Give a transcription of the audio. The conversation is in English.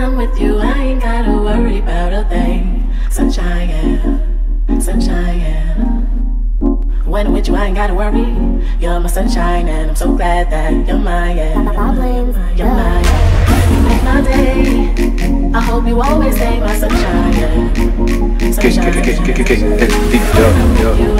I'm with you, I ain't gotta worry about a thing. Sunshine, yeah. Sunshine, yeah. When I'm with you, I ain't gotta worry. You're my sunshine, and I'm so glad that you're mine, yeah. You're mine, yeah. You make my day. I hope you always stay my sunshine, yeah. Sunshine, yeah.